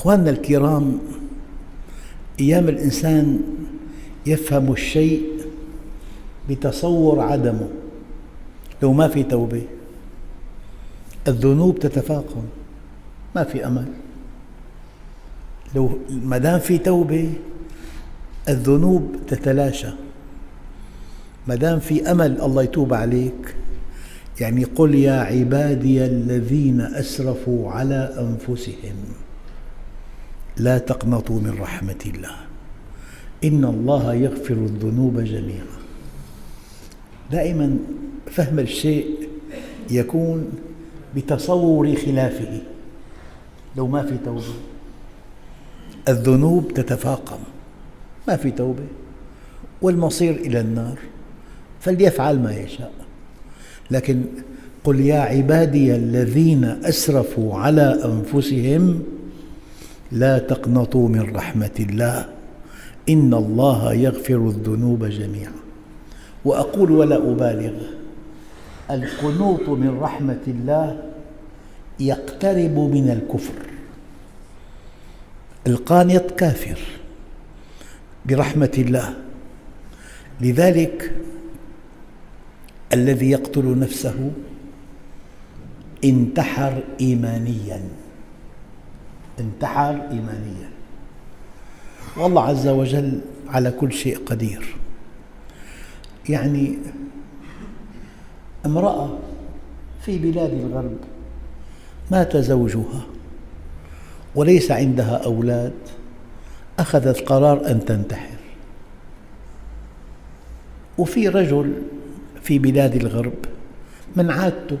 أخواننا الكرام أيام الإنسان يفهم الشيء بتصور عدمه لو ما في توبة الذنوب تتفاقم ما في أمل. لو ما دام في توبة الذنوب تتلاشى. ما دام في أمل الله يتوب عليك. يعني قل يا عبادي الذين أسرفوا على أنفسهم. لا تقنطوا من رحمة الله. إن الله يغفر الذنوب جميعا. دائما فهم الشيء يكون بتصور خلافه. لو ما في توبة. الذنوب تتفاقم. ما في توبة. والمصير إلى النار. فليفعل ما يشاء. لكن قل يا عبادي الذين أسرفوا على أنفسهم لا تقنطوا من رحمة الله. إن الله يغفر الذنوب جميعا. وأقول ولا أبالغ. القنوط من رحمة الله يقترب من الكفر. القانط كافر برحمة الله. لذلك الذي يقتل نفسه انتحر إيمانياً. انتحر إيمانيا. والله عز وجل على كل شيء قدير. يعني امرأة في بلاد الغرب مات زوجها وليس عندها أولاد أخذت قرار أن تنتحر. وفي رجل في بلاد الغرب من عادته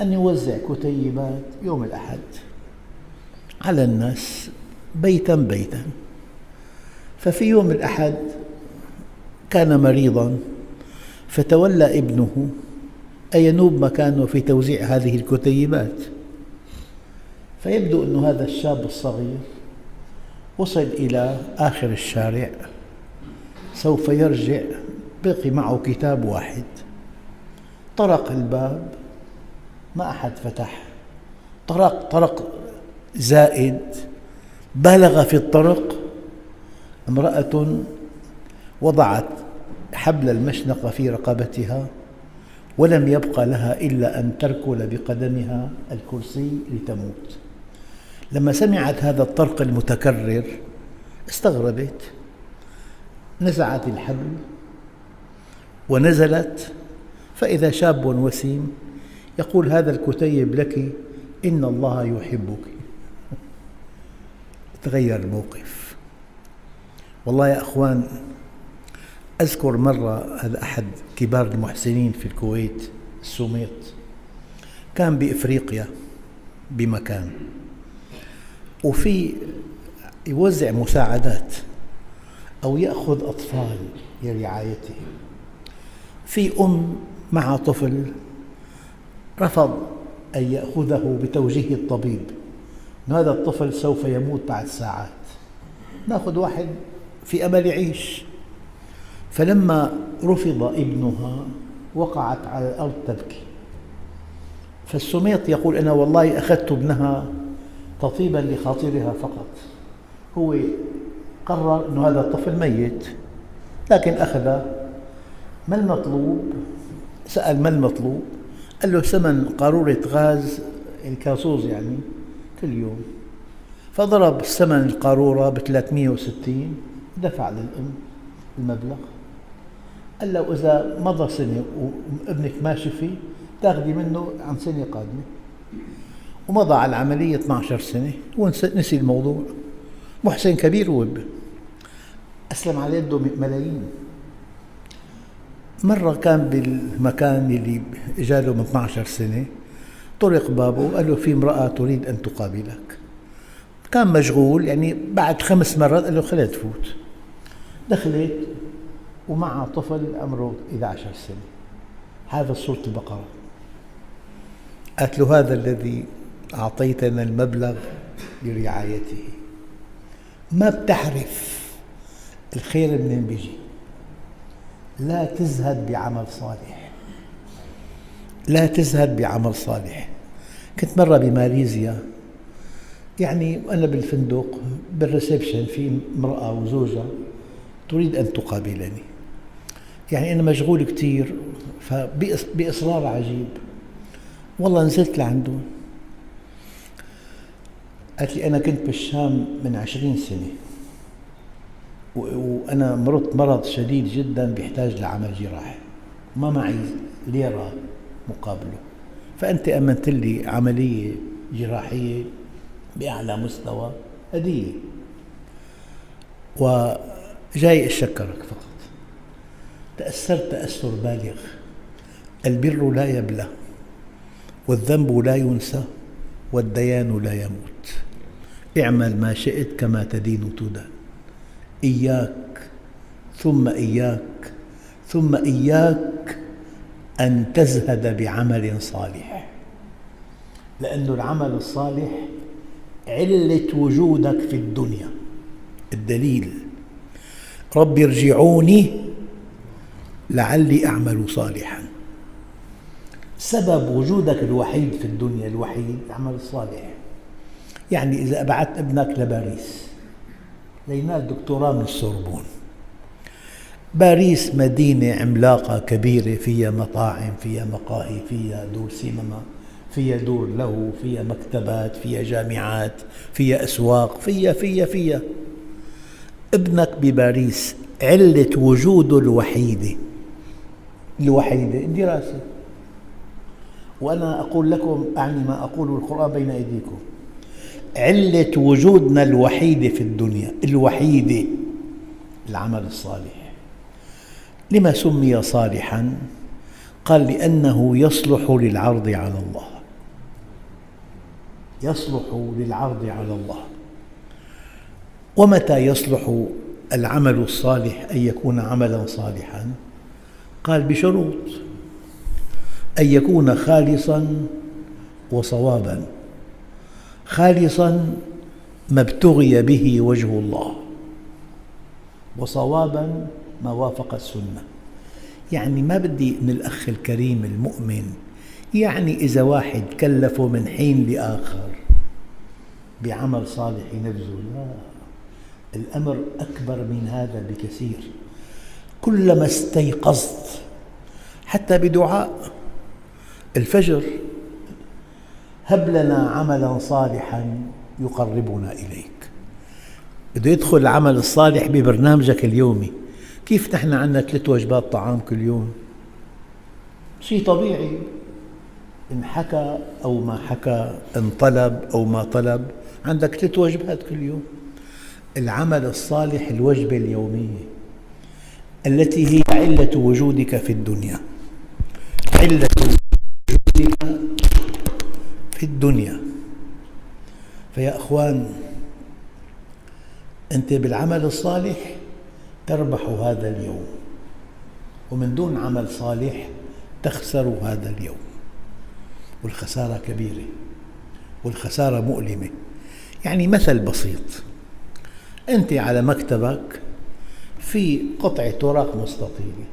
أن يوزع كتيبات يوم الأحد. على الناس بيتا بيتا. ففي يوم الأحد كان مريضا فتولى ابنه أن ينوب مكانه في توزيع هذه الكتيبات. فيبدو أن هذا الشاب الصغير وصل إلى آخر الشارع سوف يرجع بقي معه كتاب واحد. طرق الباب ما أحد فتح. طرق طرق زائد بالغ في الطرق امرأة وضعت حبل المشنقة في رقبتها ولم يبق لها إلا أن تركل بقدمها الكرسي لتموت. لما سمعت هذا الطرق المتكرر استغربت نزعت الحبل ونزلت فإذا شاب وسيم يقول هذا الكتيب لك إن الله يحبك. تغير الموقف. والله يا أخوان أذكر مرة هذا أحد كبار المحسنين في الكويت السوميط كان بإفريقيا بمكان وفي يوزع مساعدات أو يأخذ أطفال لرعايته. في أم مع طفل رفض أن يأخذه بتوجيه الطبيب. هذا الطفل سوف يموت بعد ساعات. نأخذ واحد في أمل يعيش. فلما رفض ابنها وقعت على الأرض تبكي. فالسميط يقول أنا والله أخذت ابنها تطيبا لخاطرها فقط. هو قرر أن هذا الطفل ميت لكن أخذ ما المطلوب؟ سأل ما المطلوب؟ قال له ثمن قارورة غاز الكاسوز يعني. كل يوم فضرب ثمن القارورة ب 360 دفع للأم المبلغ. قال له إذا مضى سنة وابنك ما شفي تاخذي منه عن سنة قادمة. ومضى على العملية 12 سنة ونسي الموضوع. محسن كبير وب أسلم على يده ملايين. مرة كان بالمكان اللي جاله من 12 سنة طرق بابه قال له في امرأة تريد أن تقابلك. كان مشغول يعني بعد خمس مرات قال له خليها تفوت. دخلت ومعها طفل عمره 11 سنة. هذا سورة البقرة. قالت له هذا الذي أعطيتنا المبلغ لرعايته. ما بتعرف الخير منين بيجي. لا تزهد بعمل صالح. لا تزهد بعمل صالح. كنت مرة بماليزيا. يعني أنا بالفندق بالريسبشن في امرأة وزوجها تريد أن تقابلني. يعني أنا مشغول كثير فبإصرار عجيب. والله نزلت لعندهم قالت لي أنا كنت بالشام من عشرين سنة. وأنا مرضت مرض شديد جدا بيحتاج لعمل جراحي. ما معي ليرة مقابله. فأنت أمنت لي عملية جراحية بأعلى مستوى هدية. وجاي أشكرك فقط. تأثرت تأثر بالغ. البر لا يبلى والذنب لا ينسى والديان لا يموت. اعمل ما شئت كما تدين تدان إياك ثم إياك ثم إياك أن تزهد بعمل صالح. لأن العمل الصالح علة وجودك في الدنيا. الدليل رب ارجعوني لعلي أعمل صالحا. سبب وجودك الوحيد في الدنيا الوحيد العمل الصالح. يعني إذا أبعدت ابنك لباريس لينال دكتوراه من السوربون. باريس مدينة عملاقة كبيرة فيها مطاعم فيها مقاهي فيها دور سينما فيها دور له فيها مكتبات فيها جامعات فيها أسواق فيها فيها فيها. ابنك بباريس علة وجوده الوحيدة. الوحيدة الدراسة وأنا أقول لكم أعني ما أقوله القرآن بين أيديكم. علة وجودنا الوحيدة في الدنيا الوحيدة العمل الصالح. لما سمي صالحا؟ قال لأنه يصلح للعرض على الله. يصلح للعرض على الله. ومتى يصلح العمل الصالح أن يكون عملا صالحا؟ قال بشروط. أن يكون خالصا وصوابا. خالصا ما ابتغي به وجه الله. وصوابا ما وافق السنة. يعني ما بدي من الأخ الكريم المؤمن. يعني إذا واحد كلفه من حين لآخر بعمل صالح ينفذه لا. الأمر أكبر من هذا بكثير. كلما استيقظت حتى بدعاء الفجر هب لنا عملا صالحا يقربنا إليك. بده يدخل العمل الصالح ببرنامجك اليومي. كيف نحن عندنا ثلاث وجبات طعام كل يوم؟ شيء طبيعي. إن حكى أو ما حكى إن طلب أو ما طلب عندك ثلاث وجبات كل يوم. العمل الصالح الوجبة اليومية التي هي علة وجودك في الدنيا. علة وجودك في الدنيا. فيا أخوان أنت بالعمل الصالح تربح هذا اليوم. ومن دون عمل صالح تخسر هذا اليوم. والخسارة كبيرة. والخسارة مؤلمة. يعني مثل بسيط. أنت على مكتبك في قطعة ورق مستطيلة.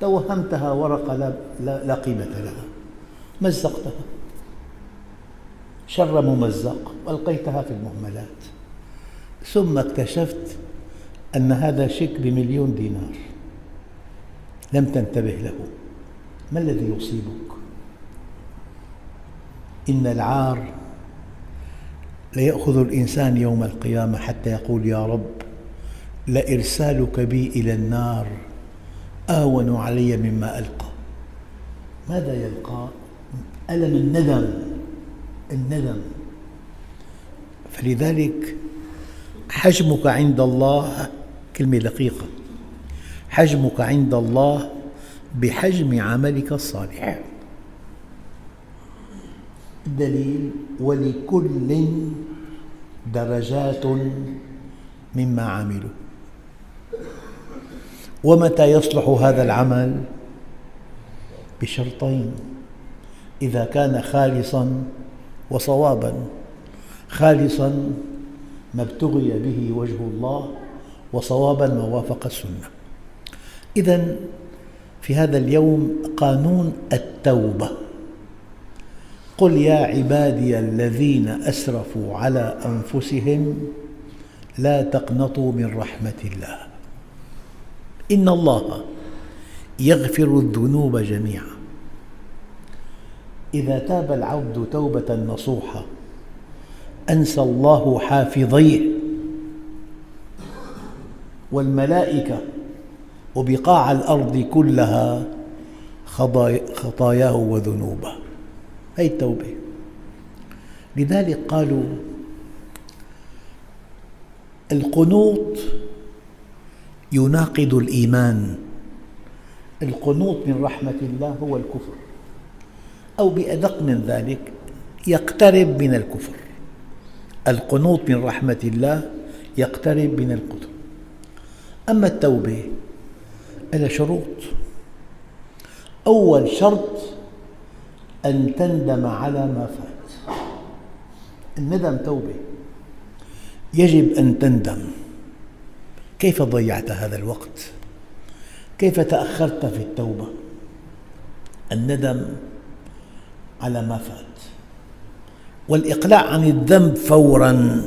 توهمتها ورقة لا قيمة لها. مزقتها. شر ممزق. وألقيتها في المهملات. ثم اكتشفت أن هذا شيك بمليون دينار لم تنتبه له ما الذي يصيبك؟ إن العار ليأخذ الإنسان يوم القيامة حتى يقول يا رب لإرسالك بي إلى النار أهون علي مما ألقى ماذا يلقى؟ ألم الندم الندم فلذلك حجمك عند الله كلمة دقيقة. حجمك عند الله بحجم عملك الصالح. الدليل ولكل درجات مما عملوا. ومتى يصلح هذا العمل؟ بشرطين. إذا كان خالصا وصوابا. خالصا ما ابتغي به وجه الله وصوابا ما وافق السنة. إذا في هذا اليوم قانون التوبة. قل يا عبادي الذين أسرفوا على أنفسهم لا تقنطوا من رحمة الله. إن الله يغفر الذنوب جميعا. إذا تاب العبد توبة نصوحة أنسى الله حافظيه. والملائكة وبقاع الأرض كلها خطاياه وذنوبه. هذه التوبة. لذلك قالوا القنوط يناقض الإيمان. القنوط من رحمة الله هو الكفر. أو بأدق من ذلك يقترب من الكفر. القنوط من رحمة الله يقترب من الكفر أما التوبة لها شروط. أول شرط أن تندم على ما فات. الندم توبة. يجب أن تندم. كيف ضيعت هذا الوقت؟ كيف تأخرت في التوبة؟ الندم على ما فات. والإقلاع عن الذنب فورا.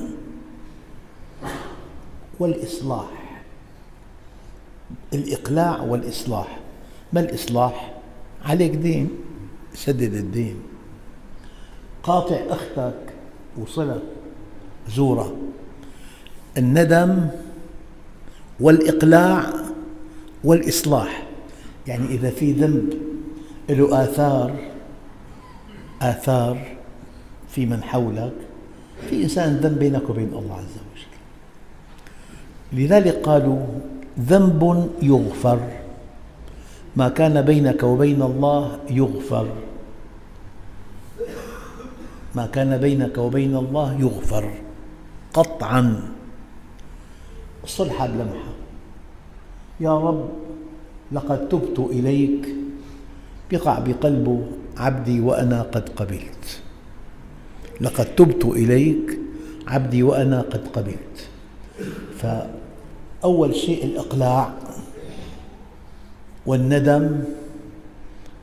والإصلاح. الإقلاع والإصلاح. ما الإصلاح؟ عليك دين سدد الدين. قاطع أختك وصلة زورة. الندم والإقلاع والإصلاح. يعني إذا في ذنب له آثار آثار في من حولك. في إنسان ذنب بينك وبين الله عز وجل. لذلك قالوا ذنب يغفر. ما كان بينك وبين الله يغفر. ما كان بينك وبين الله يغفر. قطعا. الصلحة بلمحة. يا رب لقد تبت إليك. بقع بقلبه عبدي وأنا قد قبلت. لقد تبت إليك عبدي وأنا قد قبلت. فأول شيء الإقلاع والندم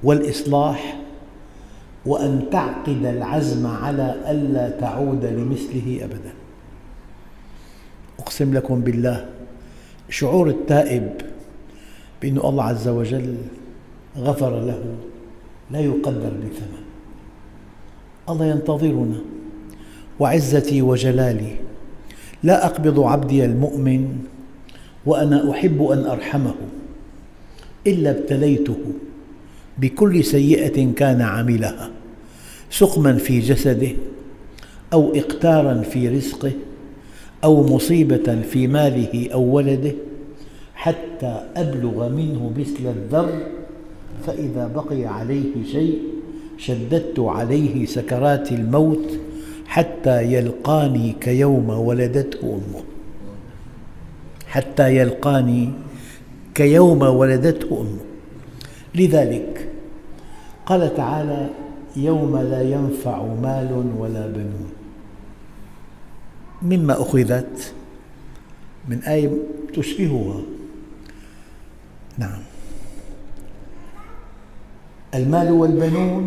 والإصلاح وأن تعقد العزم على ألا تعود لمثله أبدا. أقسم لكم بالله شعور التائب بأن الله عز وجل غفر له لا يقدر بثمن. الله ينتظرنا. وعزتي وجلالي لا أقبض عبدي المؤمن وأنا أحب أن أرحمه إلا ابتليته بكل سيئة كان عملها سقما في جسده أو إقتارا في رزقه أو مصيبة في ماله أو ولده حتى أبلغ منه مثل الذر فإذا بقي عليه شيء شددت عليه سكرات الموت حتى يلقاني كيوم ولدته أمه. حتى يلقاني كيوم ولدته أمه لذلك قال تعالى يوم لا ينفع مال ولا بنون. مما أخذت من آية تشبهها نعم. المال والبنون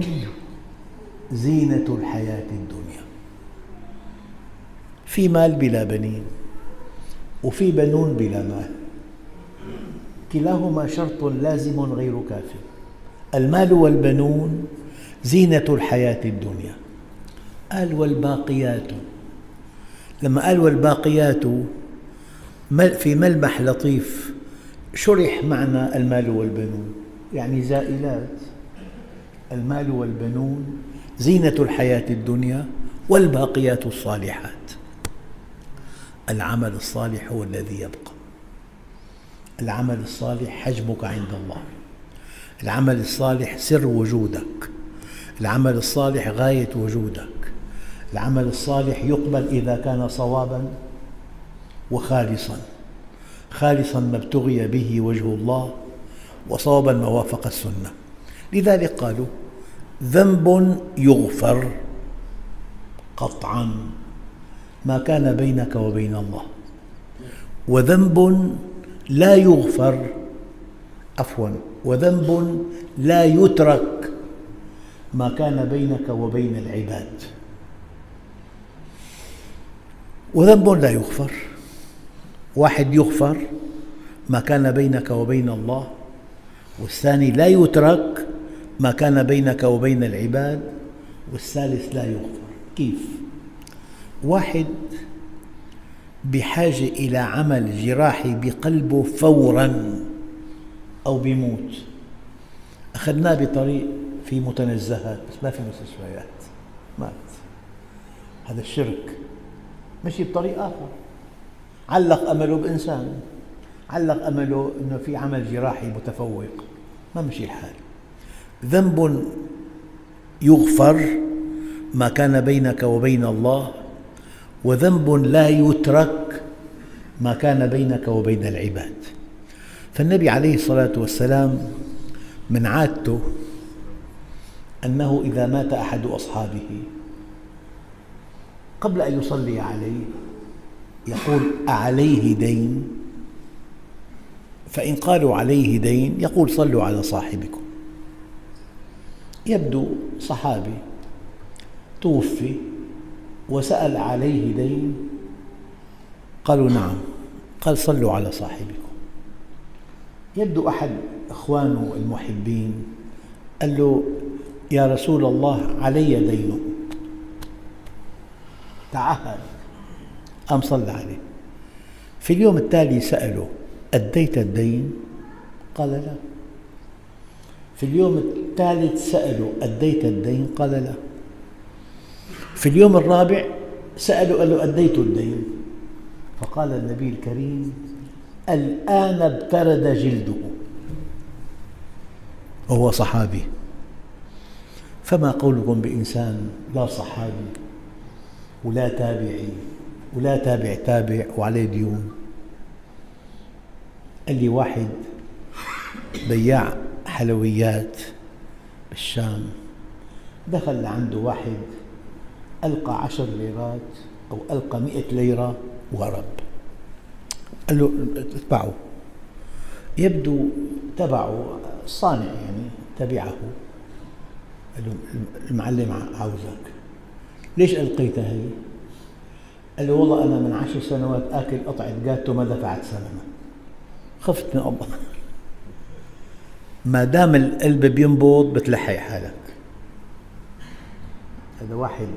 زينة الحياة الدنيا. في مال بلا بنين. وفي بنون بلا مال كلاهما شرط لازم غير كاف. المال والبنون زينة الحياة الدنيا. قال والباقيات. لما قال والباقيات في ملمح لطيف شرح معنى المال والبنون. يعني زائلات. المال والبنون زينة الحياة الدنيا والباقيات الصالحات. العمل الصالح هو الذي يبقى. العمل الصالح حجمك عند الله. العمل الصالح سر وجودك. العمل الصالح غاية وجودك. العمل الصالح يقبل إذا كان صوابا وخالصا. خالصا ما ابتغي به وجه الله وصوابا ما وافق السنة. لذلك قالوا ذنب يغفر قطعا ما كان بينك وبين الله. وذنب لا يغفر عفوا وذنب لا يترك ما كان بينك وبين العباد. وذنب لا يغفر. واحد يغفر ما كان بينك وبين الله والثاني لا يترك ما كان بينك وبين العباد والثالث لا يغفر. كيف؟ واحد بحاجة إلى عمل جراحي بقلبه فورا أو بيموت. أخذناه بطريق في متنزهات بس ما في مستشفيات. مات. هذا الشرك. مشي بطريق آخر. علق أمله بإنسان. علق أمله أنه في عمل جراحي متفوق. ما مشي الحال. ذنب يغفر ما كان بينك وبين الله وذنب لا يترك ما كان بينك وبين العباد. فالنبي عليه الصلاة والسلام من عادته أنه إذا مات أحد أصحابه قبل أن يصلي عليه يقول أعليه دين فإن قالوا عليه دين يقول صلوا على صاحبكم يبدو صحابي توفي وسأل عليه دين. قالوا نعم. قال صلوا على صاحبكم. يبدو أحد إخوانه المحبين قال له يا رسول الله علي دين. تعهد. قام صلى عليه. في اليوم التالي سأله أديت الدين؟ قال لا. في اليوم الثالث سأله أديت الدين؟ قال لا. في اليوم الرابع سأله قال له أديت الدين؟ فقال النبي الكريم الآن ابترد جلده. وهو صحابي. فما قولكم بإنسان لا صحابي ولا تابعي ولا تابع تابع وعليه ديون؟ قال لي واحد بياع حلويات بالشام دخل لعنده واحد ألقى عشر ليرات أو ألقى مئة ليرة وهرب قال له اتبعه. يبدو تبعه الصانع يعني تبعه. قال له المعلم عاوزك. ليش ألقيتها هي؟ قال له والله أنا من عشر سنوات آكل قطعة جاتو ما دفعت ثمنها خفت من الله ما دام القلب بينبض بتلحق حالك. هذا واحد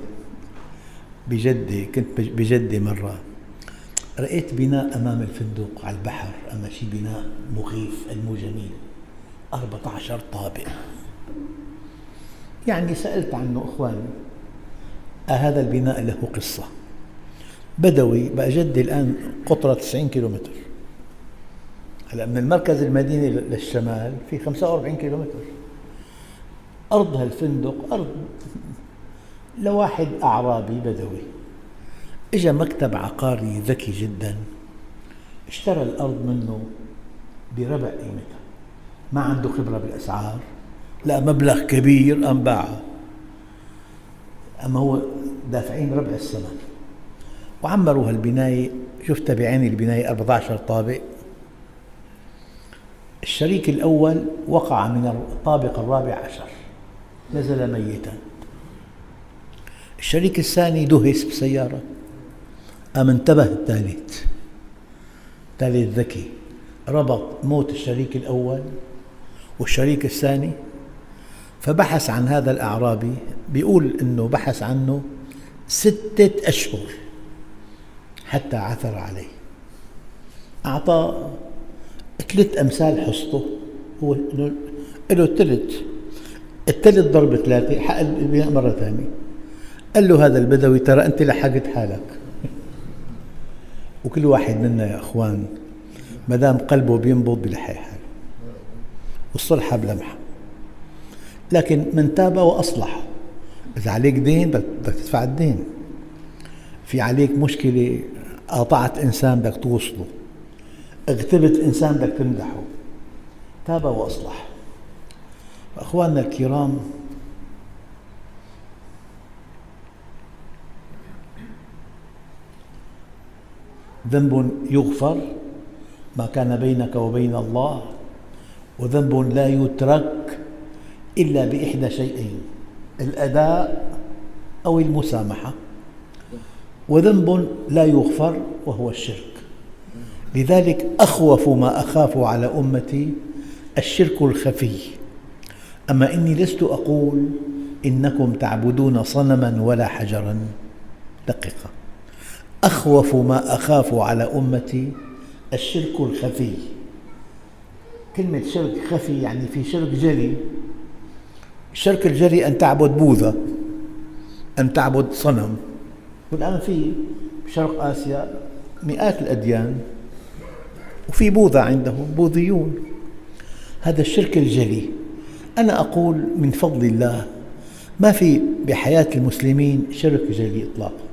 بجدة كنت بجدة مرة. رأيت بناء أمام الفندق على البحر أما شيء بناء مخيف المو جميل 14 طابق. يعني سألت عنه إخواني هذا البناء له قصة؟ بدوي بقى جدة الآن قطرة 90 كيلومتر. هلا من المركز المديني للشمال في 45 كيلومتر. أرض هالفندق أرض لواحد أعرابي بدوي. إجا مكتب عقاري ذكي جدا. اشترى الأرض منه بربع قيمتها. ما عنده خبرة بالأسعار لا مبلغ كبير قام باعها أما هو دافعين ربع الثمن وعمروا هالبناية شفت بعيني البناية 14 طابق. الشريك الأول وقع من الطابق الرابع عشر. نزل ميتا. الشريك الثاني دهس بسيارة. قام انتبه الثالث الثالث ذكي. ربط موت الشريك الأول والشريك الثاني. فبحث عن هذا الأعرابي بيقول أنه بحث عنه ستة أشهر حتى عثر عليه. أعطى ثلاث أمثال حصته. هو له ثلث الثلث ضرب ثلاثة حق البناء مرة ثانية. قال له هذا البدوي ترى أنت لحقت حالك. وكل واحد منا يا أخوان ما دام قلبه بينبض بلحق حاله. والصلحة بلمحة. لكن من تاب وأصلح. إذا عليك دين بدك تدفع الدين. في عليك مشكلة قاطعت إنسان بدك توصله. اغتبت إنسان بدك تمدحه. تاب وأصلح. أخواننا الكرام ذنب يغفر ما كان بينك وبين الله وذنب لا يترك إلا بإحدى شيئين الأداء أو المسامحة. وذنب لا يغفر وهو الشرك. لذلك أخوف ما أخاف على أمتي الشرك الخفي. أما إني لست أقول إنكم تعبدون صنما ولا حجرا. دقيقة. أخوف ما أخاف على أمتي الشرك الخفي. كلمة شرك خفي يعني في شرك جلي. الشرك الجلي أن تعبد بوذا أن تعبد صنم. والآن في بشرق آسيا مئات الأديان وفي بوذا عندهم بوذيون. هذا الشرك الجلي. أنا أقول من فضل الله ما في بحياة المسلمين شرك جلي إطلاقا.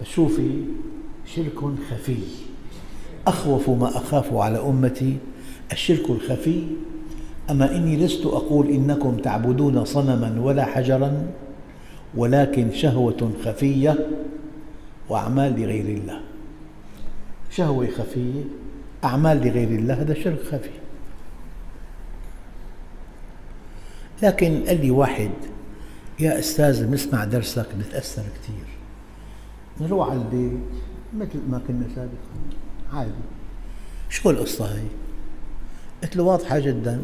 بس شوفي شرك خفي. أخوف ما أخاف على أمتي. الشرك الخفي. أما إني لست أقول إنكم تعبدون صنما ولا حجرا ولكن شهوة خفية وأعمال لغير الله. شهوة خفية أعمال لغير الله هذا شرك خفي. لكن قال لي واحد يا أستاذ بنسمع درسك بنتأثر كثير نروح على البيت. مثل ما كنا سابقا عادي. شو القصة هي؟ قلت له واضحة جدا.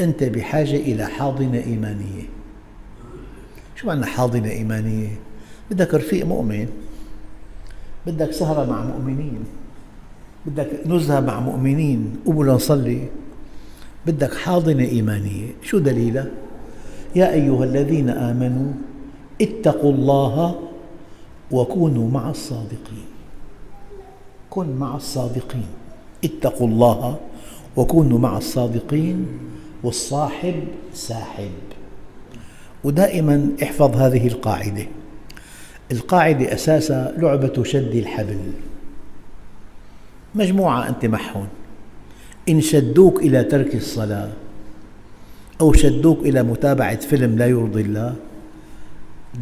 أنت بحاجة إلى حاضنة إيمانية. شو معنى حاضنة إيمانية؟ بدك رفيق مؤمن. بدك سهرة مع مؤمنين. بدك نزهة مع مؤمنين. قوموا لنصلي بدك حاضنة إيمانية. شو دليلها؟ يا أيها الذين آمنوا اتقوا الله وكونوا مع الصادقين. كن مع الصادقين. اتقوا الله وكونوا مع الصادقين والصاحب ساحب. ودائما احفظ هذه القاعدة. القاعدة أساسها لعبة شد الحبل. مجموعة أنت معهم إن شدوك إلى ترك الصلاة أو شدوك إلى متابعة فيلم لا يرضي الله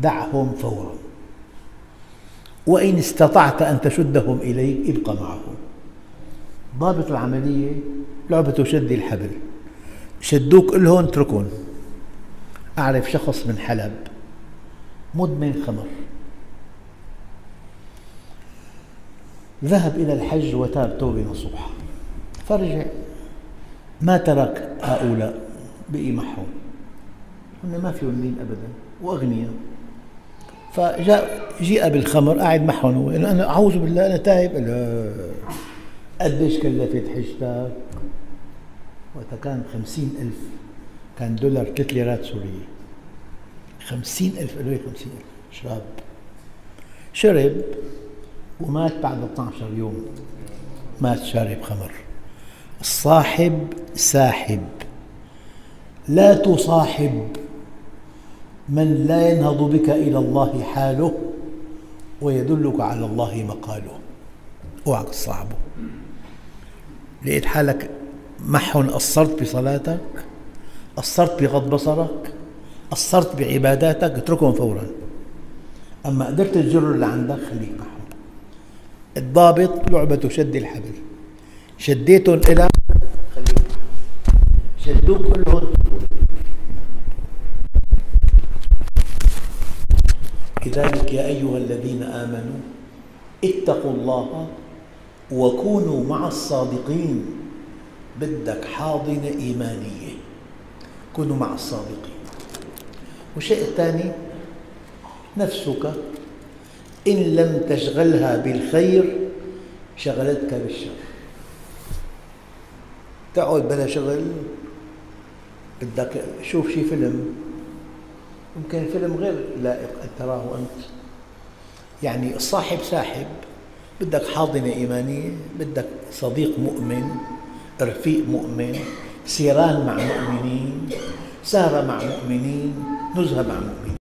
دعهم فورا. وإن استطعت أن تشدهم إليك ابق معهم. ضابط العملية لعبة شد الحبل. شدوك لهون اتركهم. أعرف شخص من حلب مدمن خمر. ذهب إلى الحج وتاب توبة نصوحة. فرجع. ما ترك هؤلاء بقي معهم هن ما فيهم دين أبدا. وأغنياء. فجاء جيء بالخمر قاعد معهم هو. أنا أعوذ بالله أنا تائب قديش كلفت حجتك؟ وقتها كان خمسين ألف. كان دولار ثلاث ليرات سورية. خمسين ألف. قالوا لي خمسين ألف؟ شاب شرب ومات بعد 12 يوم. مات شارب خمر. الصاحب ساحب. لا تصاحب. من لا ينهض بك إلى الله حاله ويدلك على الله مقاله. اوعك تصاحبه لقيت حالك معهم قصرت بصلاتك قصرت بغض بصرك قصرت بعباداتك اتركهم فورا. أما قدرت تجر اللي عندك خليك معهم الضابط لعبة شد الحبل. شديتهم إلى خليك شدوك كلهم لذلك يا أيها الذين آمنوا اتقوا الله وكونوا مع الصادقين. بدك حاضنة إيمانية. كونوا مع الصادقين. والشيء الثاني نفسك إن لم تشغلها بالخير شغلتك بالشر. تقعد بلا شغل بدك شوف شي فيلم. يمكن فيلم غير لائق أن تراه أنت. يعني الصاحب ساحب بدك حاضنة إيمانية بدك صديق مؤمن رفيق مؤمن سيران مع مؤمنين سهرة مع مؤمنين نزهة مع مؤمنين.